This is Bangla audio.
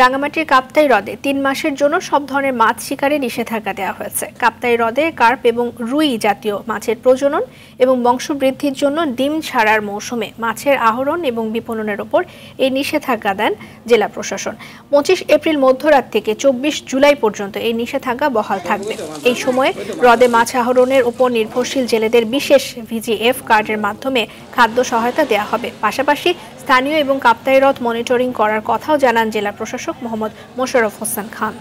রাঙামাটির কাপ্তাই হ্রদে তিন মাসের জন্য সব ধরনের মাছ শিকারে নিষেধাজ্ঞা দেওয়া হয়েছে। কাপ্তাই হ্রদে কার্প এবং রুই জাতীয় মাছের প্রজনন এবং বংশবৃদ্ধির জন্য ডিম ছাড়ার মৌসুমে মাছের আহরণ এবং বিপণনের ওপর এই নিষেধাজ্ঞা দেন জেলা প্রশাসন। পঁচিশ এপ্রিল মধ্যরাত থেকে চব্বিশ জুলাই পর্যন্ত এই নিষেধাজ্ঞা বহাল থাকবে। এই সময়ে হ্রদে মাছ আহরণের উপর নির্ভরশীল জেলেদের বিশেষ ভিজিএফ কার্ডের মাধ্যমে খাদ্য সহায়তা দেওয়া হবে। পাশাপাশি স্থানীয় এবং কাপ্তাই মনিটরিং করার কথাও জানান জেলা প্রশাসক মোহাম্মদ মোশাররফ হোসেন খান।